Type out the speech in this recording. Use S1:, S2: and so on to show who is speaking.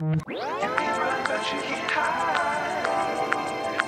S1: You can run, but you can't hide.